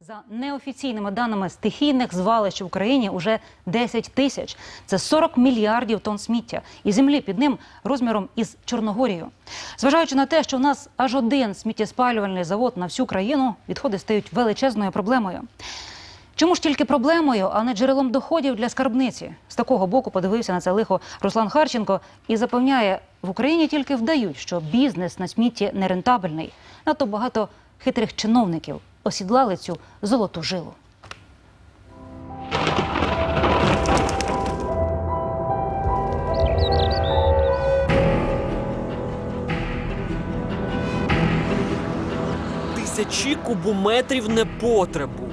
За неофіційними даними стихійних звалищ в Україні уже 10 тисяч. Це 40 мільярдів тонн сміття і землі під ним розміром із Чорногорією. Зважаючи на те, що у нас аж один сміттєспалювальний завод на всю країну, відходи стають величезною проблемою. Чому ж тільки проблемою, а не джерелом доходів для скарбниці? З такого боку подивився на це лихо Руслан Харченко і запевняє, в Україні тільки вдають, що бізнес на смітті нерентабельний. Надто багато хитрих чиновників осідлали цю золоту жилу. Тисячі кубометрів непотребу.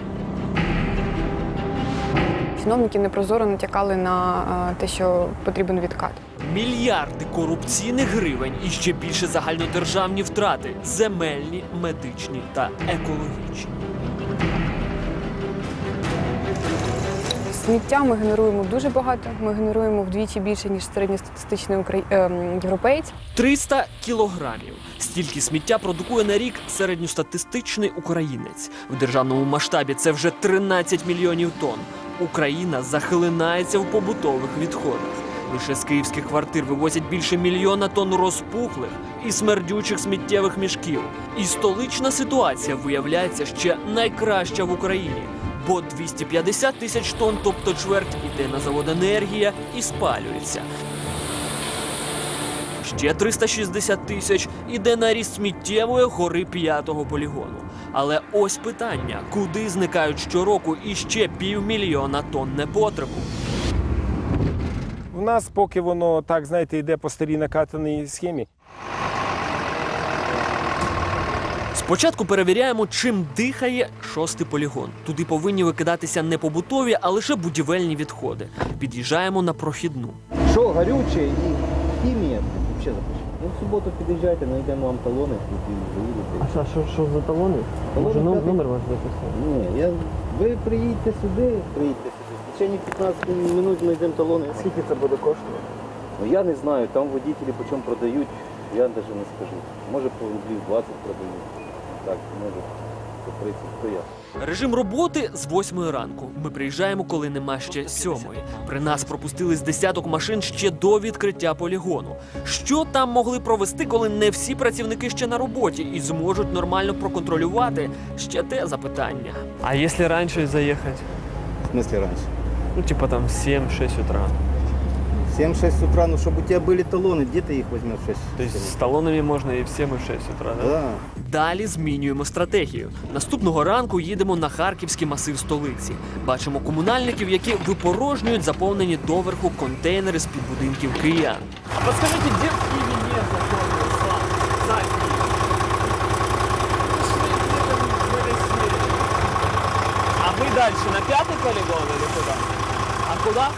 Чиновники непрозоро натякали на е, те, що потрібен відкат. Мільярди корупційних гривень і ще більше загальнодержавні втрати земельні, медичні та екологічні. Сміття ми генеруємо дуже багато. Ми генеруємо вдвічі більше ніж середньостатистичний украї... ем, європеєць. 300 кілограмів. Стільки сміття продукує на рік середньостатистичний українець. В державному масштабі це вже 13 мільйонів тонн. Україна захлинається в побутових відходах. Лише з київських квартир вивозять більше мільйона тонн розпухлих і смердючих сміттєвих мішків. І столична ситуація виявляється ще найкраща в Україні. Бо 250 тисяч тонн, тобто чверть, іде на завод енергія і спалюється. Ще 360 тисяч іде на ріст сміттєвої гори п'ятого полігону. Але ось питання: куди зникають щороку іще півмільйона тонн непотребу? У нас поки воно так, знаєте, йде по старій накатаній схемі. Спочатку перевіряємо, чим дихає шостий полігон. Туди повинні викидатися не побутові, а лише будівельні відходи. Під'їжджаємо на прохідну. Що горюче і хімія, взагалі. Ну, в суботу під'їжджайте, знайдемо вам талони, тут і заїдете. А що, що за талони? Може, номер ваш записав? Ні, я... ви приїдьте сюди, приїдьте сюди. Течение 15 минут знайдемо талони. Скільки це буде коштувати? Ну, я не знаю, там водителі по чому продають, я навіть не скажу. Може по рублів 20 продають. Так, може по 30, хто я. Режим роботи з 8 ранку. Ми приїжджаємо, коли нема ще сьомої. При нас пропустили з десяток машин ще до відкриття полігону. Що там могли провести, коли не всі працівники ще на роботі і зможуть нормально проконтролювати? Ще те запитання. А якщо раніше заїхати? В смысле раніше? Ну, типа там 7-6 утра. 7-6 утра, ну щоб у тебе були талони, де ти їх візьмеш в 6? То есть с талонами можно и в 7, и в 6 утра, да? Да. Далі змінюємо стратегію. Наступного ранку їдемо на харківський масив столиці. Бачимо комунальників, які випорожнюють заповнені доверху контейнери з під будинків киян. А подскажите, где в Киеве нет законного за А вы дальше на пятый полигон или куда? А куда?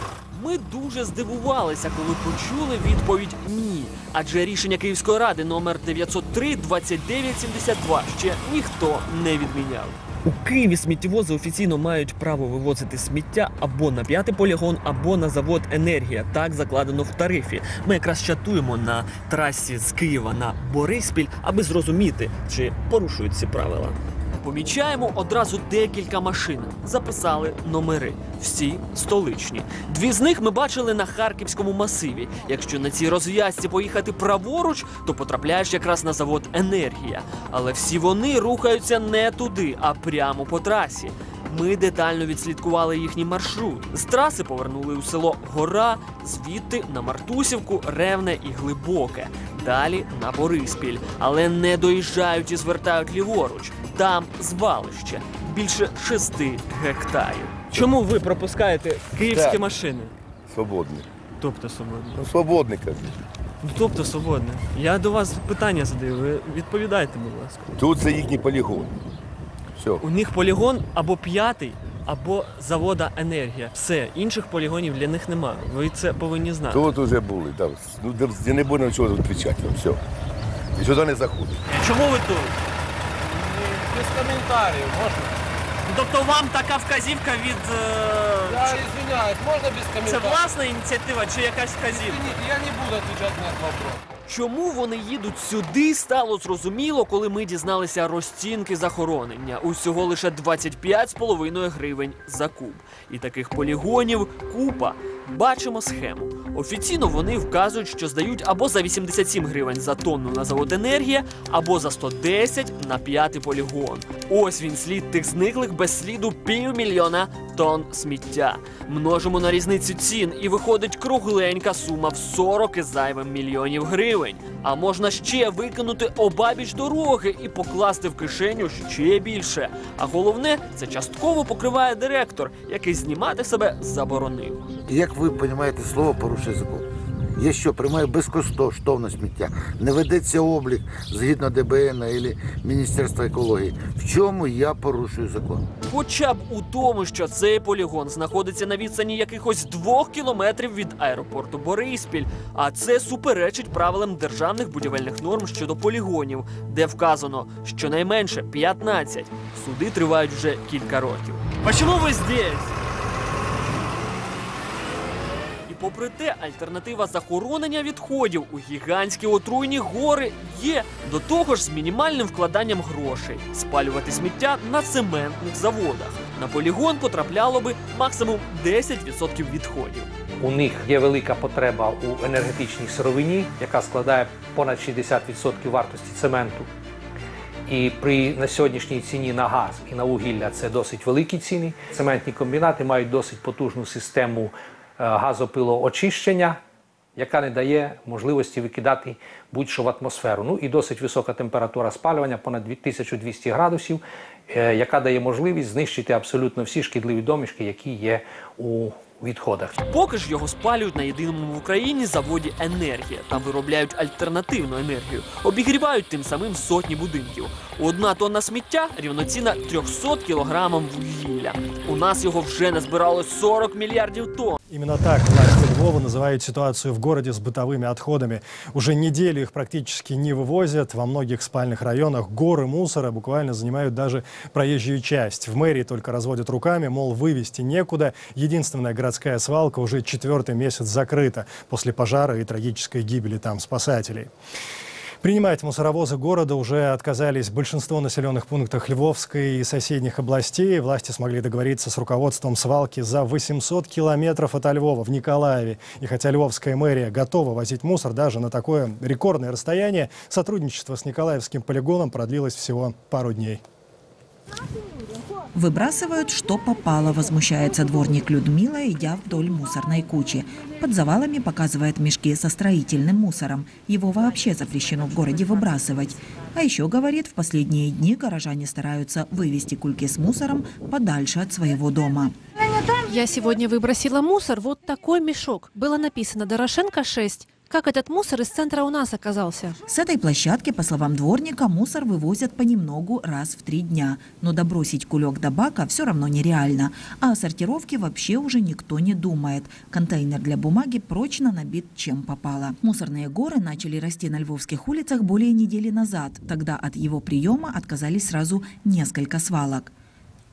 Ми дуже здивувалися, коли почули відповідь ні. Адже рішення Київської ради номер 903 2972 ще ніхто не відміняв. У Києві сміттєвози офіційно мають право вивозити сміття або на п'ятий полігон, або на завод Енергія. Так закладено в тарифі. Ми якраз чатуємо на трасі з Києва на Бориспіль, аби зрозуміти, чи порушують ці правила. Помічаємо одразу декілька машин. Записали номери. Всі столичні. Дві з них ми бачили на харківському масиві. Якщо на цій розв'язці поїхати праворуч, то потрапляєш якраз на завод Енергія. Але всі вони рухаються не туди, а прямо по трасі. Ми детально відслідкували їхній маршрут. З траси повернули у село Гора, звідти на Мартусівку, Ревне і Глибоке. Далі на Бориспіль, але не доїжджають і звертають ліворуч. Там звалище більше шести гектарів. Чому ви пропускаєте київські Так. машини? Свободний. Тобто свободно. Ну, свободний, кажу. Ну, тобто свободне. Я до вас питання задаю, ви відповідайте, будь ласка. Тут це їхній полігон. Все. У них полігон або п'ятий, або завода енергія. Все, інших полігонів для них нема. Ви це повинні знати. Тут вже були. Да. Ну, де- я не буду нічого кричати. Все. І сюди не заходить. Чому ви тут? Без комментариев, можно? Тобто вам така вказівка від Я извиняюсь, можно без це комментариев? власна ініціатива чи якась вказівка? Извините, я не буду отвечать на этот вопрос. Чому вони їдуть сюди, стало зрозуміло, коли ми дізналися розцінки захоронення. Усього лише 25,5 гривень за куб. І таких полігонів купа. Бачимо схему. Офіційно вони вказують, що здають або за 87 гривень за тонну на завод енергія, або за 110 на п'ятий полігон. Ось він слід тих зниклих без сліду півмільйона тонн сміття. Множимо на різницю цін і виходить кругленька сума в 40 із зайвим мільйонів гривень. А можна ще викинути обабіч дороги і покласти в кишеню ще більше. А головне, це частково покриває директор, який знімати себе заборонив. Як ви розумієте, слово порушує закон? Є що приймає безкоштовно сміття, не ведеться облік згідно ДБН або Міністерства екології. В чому я порушую закон? Хоча б у тому, що цей полігон знаходиться на відстані якихось двох кілометрів від аеропорту Бориспіль, а це суперечить правилам державних будівельних норм щодо полігонів, де вказано щонайменше 15. Суди тривають вже кілька років. Почему вы здесь? І попри те, альтернатива захоронення відходів у гігантські отруйні гори є до того ж з мінімальним вкладанням грошей спалювати сміття на цементних заводах. На полігон потрапляло би максимум 10% відходів. У них є велика потреба у енергетичній сировині, яка складає понад 60% вартості цементу. І при на сьогоднішній ціні на газ і на вугілля це досить великі ціни. Цементні комбінати мають досить потужну систему газопилоочищення, яка не дає можливості викидати будь-що в атмосферу. Ну і досить висока температура спалювання, понад 2200 градусів, е, яка дає можливість знищити абсолютно всі шкідливі домішки, які є у відходах. Поки ж його спалюють на єдиному в Україні заводі енергія. Там виробляють альтернативну енергію, обігрівають тим самим сотні будинків. Одна тонна сміття рівноцінна 300 кілограмам вугілля. У нас його вже назбиралось 40 мільярдів тонн. Именно так власти Львова называют ситуацию в городе с бытовыми отходами. Уже неделю их практически не вывозят. Во многих спальных районах горы мусора буквально занимают даже проезжую часть. В мэрии только разводят руками, мол, вывести некуда. Единственная городская свалка уже четвертый месяц закрыта после пожара и трагической гибели там спасателей. Принимать мусоровозы города уже отказались большинство населенных пунктов Львовской и соседних областей. Власти смогли договориться с руководством свалки за 800 километров от Львова в Николаеве. И хотя Львовская мэрия готова возить мусор даже на такое рекордное расстояние, сотрудничество с Николаевским полигоном продлилось всего пару дней. Выбрасывают, что попало, возмущается дворник Людмила, идя вдоль мусорной кучи. Под завалами показывает мешки со строительным мусором. Его вообще запрещено в городе выбрасывать. А еще, говорит, в последние дни горожане стараются вывести кульки с мусором подальше от своего дома. Я сегодня выбросила мусор, вот такой мешок. Было написано «Дорошенко 6». Как этот мусор из центра у нас оказался? С этой площадки, по словам дворника, мусор вывозят понемногу раз в три дня. Но добросить кулек до бака все равно нереально. А о сортировке вообще уже никто не думает. Контейнер для бумаги прочно набит чем попало. Мусорные горы начали расти на львовских улицах более недели назад. Тогда от его приема отказались сразу несколько свалок.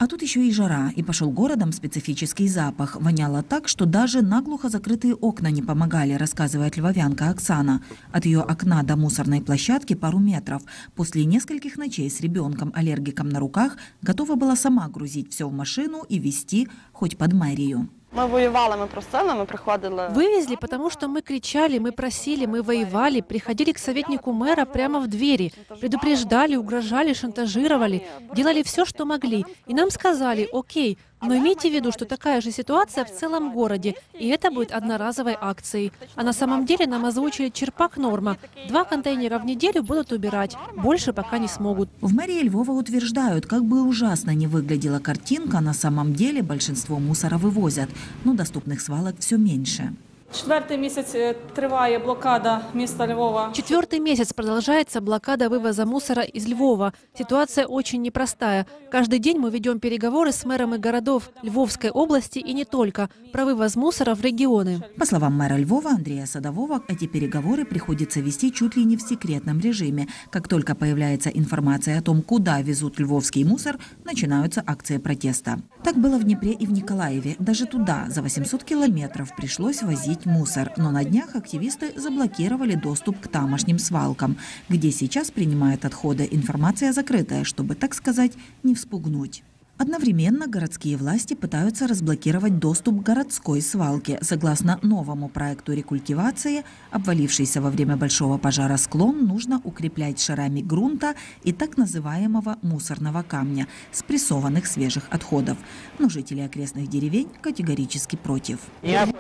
А тут еще и жара, и пошел городом специфический запах. Воняло так, что даже наглухо закрытые окна не помогали, рассказывает львовянка Оксана. От ее окна до мусорной площадки пару метров. После нескольких ночей с ребенком-аллергиком на руках готова была сама грузить все в машину и везти хоть под мэрию. Ми воювали, ми просили, ми приходили. Вывезли, потому что мы кричали, мы просили, мы воевали, приходили к советнику мэра прямо в двери, предупреждали, угрожали, шантажировали, делали все, что могли. И нам сказали, окей, но имейте в виду, что такая же ситуация в целом городе, и это будет одноразовой акцией. А на самом деле нам озвучили черпак норма. Два контейнера в неделю будут убирать, больше пока не смогут. В мэрии Львова утверждают, как бы ужасно не выглядела картинка, на самом деле большинство мусора вывозят, но доступных свалок все меньше. Четвертий місяць е, триває блокада міста Львова. Четвертый месяц продолжается блокада вывоза мусора из Львова. Ситуация очень непростая. Каждый день мы ведем переговоры с мэрами городов Львовской области и не только про вывоз мусора в регионы. По словам мэра Львова Андрея Садового, эти переговоры приходится вести чуть ли не в секретном режиме. Как только появляется информация о том, куда везут львовский мусор, начинаются акции протеста. Так было в Днепре и в Николаеве. Даже туда, за 800 километров, пришлось возить убирать мусор, но на днях активисты заблокировали доступ к тамошним свалкам, где сейчас принимают отходы. Информация закрытая, чтобы, так сказать, не вспугнуть. Одновременно городские власти пытаются разблокировать доступ к городской свалке. Согласно новому проекту рекультивации, обвалившийся во время большого пожара склон нужно укреплять шарами грунта и так называемого мусорного камня, спрессованных свежих отходов. Но жители окрестных деревень категорически против.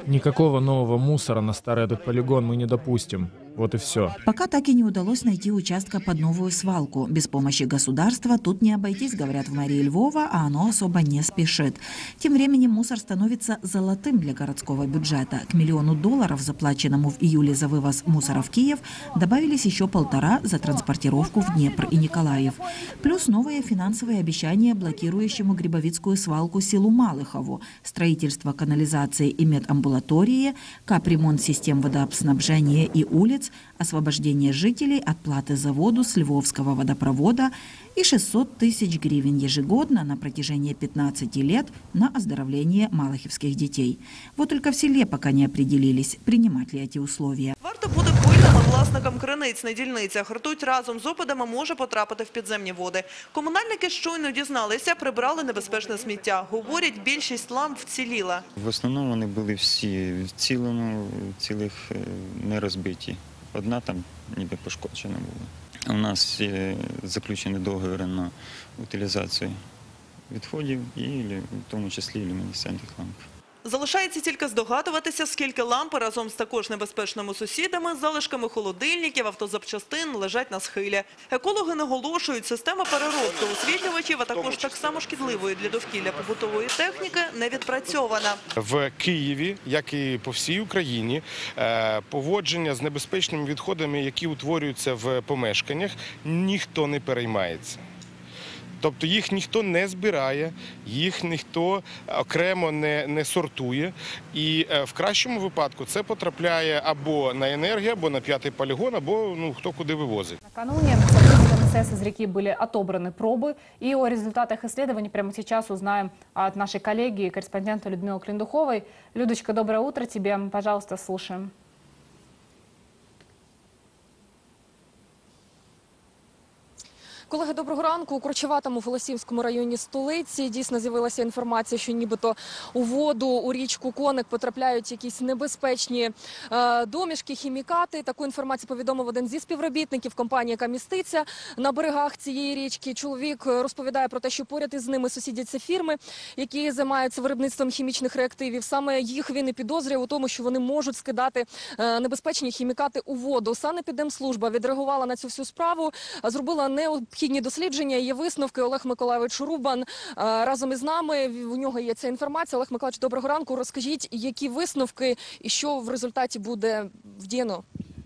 Никакого нового мусора на старый этот полигон мы не допустим. Вот и все. Пока так и не удалось найти участка под новую свалку. Без помощи государства тут не обойтись, говорят в мэрии Львова, а оно особо не спешит. Тем временем мусор становится золотым для городского бюджета. К миллиону долларов, заплаченному в июле за вывоз мусора в Киев, добавились еще полтора за транспортировку в Днепр и Николаев. Плюс новые финансовые обещания блокирующему Грибовицкую свалку селу Малыхову, строительство канализации и медамбулатории, капремонт систем водоснабжения и улиц, освобождение жителей от платы за воду с Львовского водопровода и 600 тысяч гривен ежегодно на протяжении 15 лет на оздоровление малахівських детей. Вот только в селе пока не определились, принимать ли эти условия. Варто бути пильними власникам криниць на дільницях. Ртуть разом з опадами може потрапити в підземні води. Комунальники щойно дізналися, прибрали небезпечне сміття. Говорять, більшість ламп вціліла. В основному вони були всі в цілому, цілих е, не розбиті. Одна там ніби пошкоджена була. У нас заключені договори на утилізацію відходів і в тому числі люмінесцентних ламп. Залишається тільки здогадуватися, скільки ламп разом з також небезпечними сусідами, залишками холодильників, автозапчастин лежать на схилі. Екологи наголошують, система переробки освітлювачів, а також так само шкідливої для довкілля побутової техніки не відпрацьована. В Києві, як і по всій Україні, е, поводження з небезпечними відходами, які утворюються в помешканнях, ніхто не переймається. Тобто їх ніхто не збирає, їх ніхто окремо не, не сортує. І е, в кращому випадку це потрапляє або на енергію, або на п'ятий полігон, або ну хто куди вивозить. Накануне сотрудникам МСС из реки были отобраны пробы, и о результатах исследований прямо сейчас узнаем от нашей коллеги и корреспондента Людмилы Клиндуховой. Людочка, доброе утро тебе. Пожалуйста, слушаем. Колеги, доброго ранку. У Корчеватому в Голосівському районі столиці дійсно з'явилася інформація, що нібито у воду у річку Коник потрапляють якісь небезпечні е, домішки, хімікати. Таку інформацію повідомив один зі співробітників компанії, яка міститься на берегах цієї річки. Чоловік е, розповідає про те, що поряд із ними сусідяться фірми, які займаються виробництвом хімічних реактивів. Саме їх він і підозрює у тому, що вони можуть скидати е, небезпечні хімікати у воду. Санепідемслужба відреагувала на цю всю справу, зробила необхідні дослідження. Є висновки. Олег Миколаївич Рубан е, разом із нами. У нього є ця інформація. Олег Миколаївич, доброго ранку. Розкажіть, які висновки і що в результаті буде вдіяно?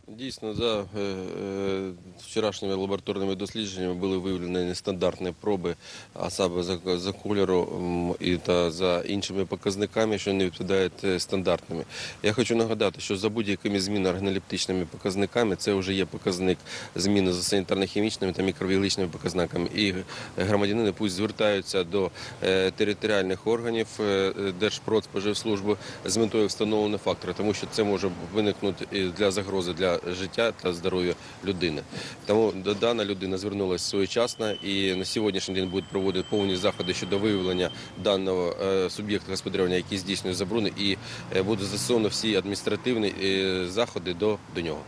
Дійсно, за е, е, вчорашніми лабораторними дослідженнями були виявлені нестандартні проби, а саме за, кольором і та за іншими показниками, що не відповідають е, стандартними. Я хочу нагадати, що за будь-якими змінами органолептичними показниками це вже є показник зміни за санітарно-хімічними та мікробіологічними показниками. І громадянини пусть звертаються до територіальних органів Держпродспоживслужби з метою встановлення фактора, тому що це може виникнути для загрози для життя та здоров'я людини. Тому дана людина звернулася своєчасно і на сьогоднішній день будуть проводити повні заходи щодо виявлення даного е, суб'єкта господарювання, який здійснює заборони, і е, будуть застосовані всі адміністративні е, заходи до нього.